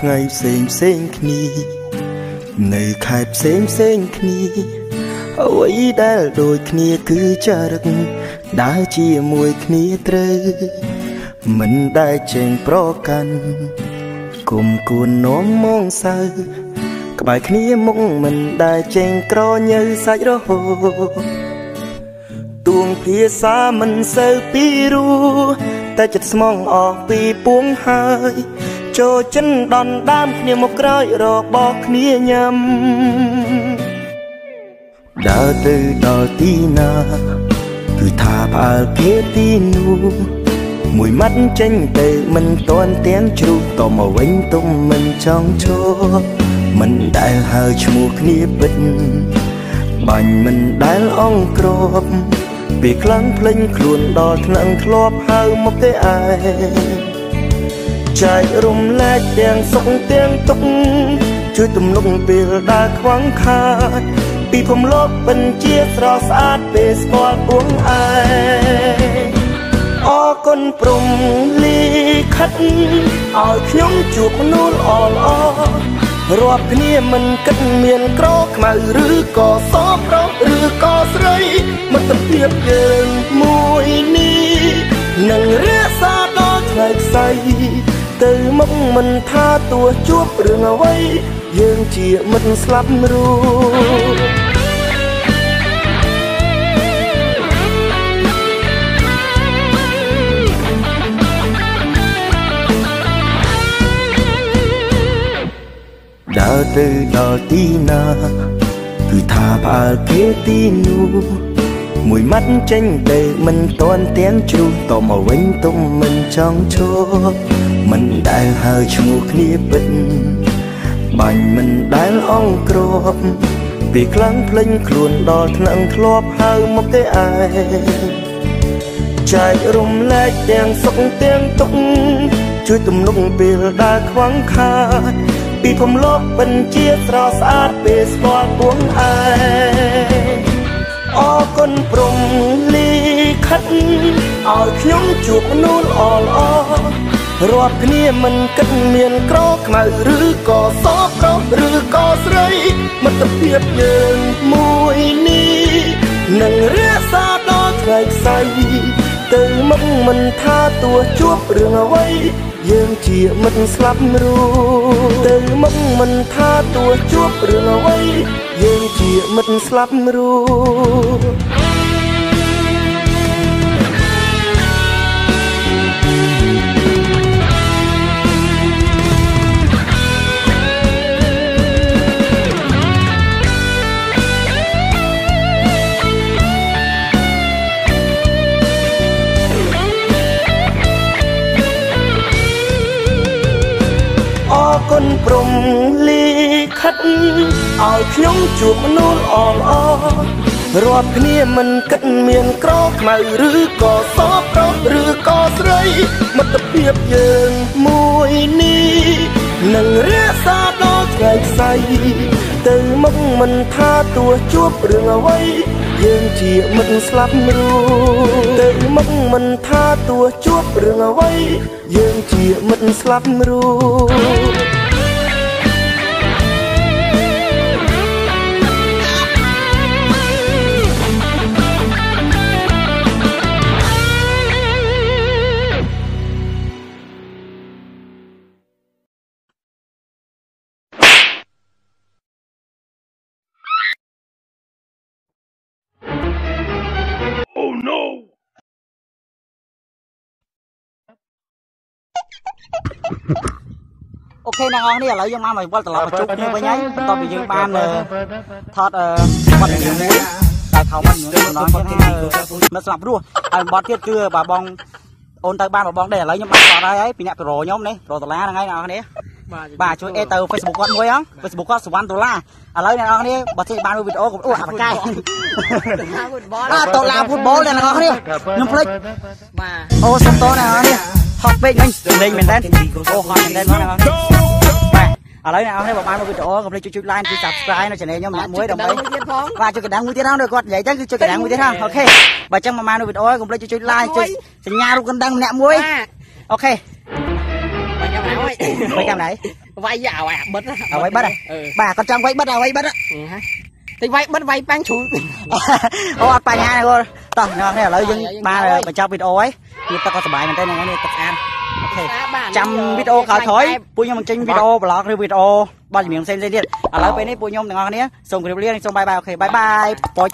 កើតថ្ងៃផ្សេងផ្សេងគ្នា នៅខេត្តផ្សេងផ្សេងគ្នាអ្វីដែលដូចគ្នាគឺចរិតដើរជាមួយគ្នាត្រូវមិនដែលចេញប្រកាន់គុំគួននោមមងសៅក្បែរគ្នាមុខមិនដែលចេញក្រញើសាច់រហូតទួងភាសាមិនសូវពីរោះតែចិត្តស្មងអស់ពីពួងហើយ ចូលចិនដនដើមគ្នាមកក្រោយរបស់គ្នាញ៉ាំដើរទៅដល់ទីណាគឺថាផ្អើលគេទីនោះមួយម៉ាត់ចេញទៅមិនតន់ទាំងជ្រុះតមកវិញទុំមិនចង់ឈប់មិនដែលហើឈ្មោះគ្នាពិតបាញ់មិនដែលអង្គ្របពេលខ្លាំងភ្លេញខ្លួនដល់ថ្នាក់ធ្លាប់ហៅមកទេឯង ចែករំលែកទាំងសុខទាំងទុក្ខជួយទំនុកពេលដែលខ្វងខាត ពីភពលោកពិនជាស្រស់ស្អាតពេលស្គាល់ពួងឯងអរគុណព្រំលីខិតឲ្យខ្ញុំជួបមនុស្សល្អល្អរាប់គ្នាមិនគិតមានក្រខ្មៅឬក៏សប្រុសឬក៏ស្រីមិត្តភាពយើងមួយនេះនឹងរាសា ដល់ថ្ងៃខ្សែទៅមុខមិនថាទោះជួបរឿងអ្វី យើងជាមិត្តស្លាប់រួដើរទៅដល់ទីណា គឺថាផ្អើលគេទីនោះ មួយម៉ាត់ចេញទៅមិនតន់ទាំងជ្រុះតមកវិញទុំមិនចង់ឈប់មិនដែលហៅឈ្មោះគ្នាពិតបាញ់មិនដែលអង្គ្របពេលខ្លាំងភ្លេញខ្លួនដល់ថ្នាក់ធ្លាប់ហៅមកទេឯងចែករំលែកទាំងសុខទាំងទុក្ខជួយទំនុកពេលដែលខ្វងខាតពីភពលោកពិនជាស្រស់ស្អាតពេលស្គាល់ពួងឯងអរ គុណព្រំលីខិតឲ្យខ្ញុំជួបមនុស្សល្អល្អរាប់គ្នាមិនគិតមានក្រខ្មៅឬក៏សប្រុសឬក៏ស្រីមិត្តភាពយើងមួយ មុខមិនថាទោះជួបរឿងអ្វីយើងជាមិត្តស្លាប់រួទៅមុខមិនថាទោះជួបរឿងអ្វីយើងជាមិត្តស្លាប់រួ គុណព្រំលីខិតឲ្យខ្ញុំជួបមនុស្សល្អល្អរាប់គ្នាមិនគិតមានក្រខ្មៅឬក៏សប្រុសឬក៏ស្រីមិត្តភាពយើងមួយនេះនឹងរាសាដល់ថ្ងៃខ្សែទៅមុខមិនថាទោះជួបរឿងអ្វីយើងជាមិត្តស្លាប់រួទៅមុខមិនថាទោះជួបរឿងអ្វីយើងជាមិត្តស្លាប់រួ អូខេអ្នកនរនេះឥឡូវយើងមកមកវល់ត្រឡប់មកជួបគ្នាវិញហើយបន្ទាប់ពីយើងបានថតបទមួយតែខោមិនចំណងទៀតថាមិនស្លាប់រស់ហើយបទទៀតគឺបើបងអូនទៅបានបងដែរឥឡូវខ្ញុំបានបទហើយហើយពីអ្នកប្រូខ្ញុំនេះប្រូដុល្លារហ្នឹងហើយអ្នកនរនេះបាទជួយអេទៅ Facebook គាត់មួយហ៎ Facebook គាត់សវណ្ណដុល្លារឥឡូវអ្នកនរគ្នាបើជិះបានវីដេអូកុំអូអាបកាយបាទតូឡាហ្វូតបលអ្នកនរគ្នាខ្ញុំភ្លេចបាទអូសុំតអ្នកនរគ្នា ហោះពេកមិញលេងមែនតើអូហត់មែនតើបងឥឡូវនេះអស់ហើយបងប្អូនមកវីដេអូកុំភ្លេចជួយជួយ like ជួយ subscribe នៅ channel ខ្ញុំម្នាក់មួយដើម្បីបាទជួយកណ្ដាំមួយទៀតផងដូចគាត់និយាយចឹងគឺជួយកណ្ដាំមួយទៀតផងអូខេបើចឹងបងប្អូននៅវីដេអូកុំភ្លេចជួយជួយ like ជួយសញ្ញារូបកណ្ដាំម្នាក់មួយអូខេបាយចាំហើយបាយចាំណៃវាយអាវ៉ៃបិទអាវ៉ៃបិទបាទគាត់ចង់វាយបិទអាវ៉ៃបិទហ៎តិចវាយបិទវាយប៉ាំងជ្រូអូអត់បញ្ហាទេគាត់ តោះអ្នកនេះឥឡូវយើងបានបញ្ចប់វីដេអូហើយនេះទឹកក៏សប្បាយមែនទេហ្នឹងនេះទឹកស្អាត okay ចាំវីដេអូក្រោយក្រោយពួកខ្ញុំនឹងចេញវីដេអូ vlog ឬវីដេអូបទចម្រៀងផ្សេងៗទៀតឥឡូវពេលនេះពួកខ្ញុំទាំងអស់គ្នាសូមគោរពលាសូម bye bye okay bye bye ពុច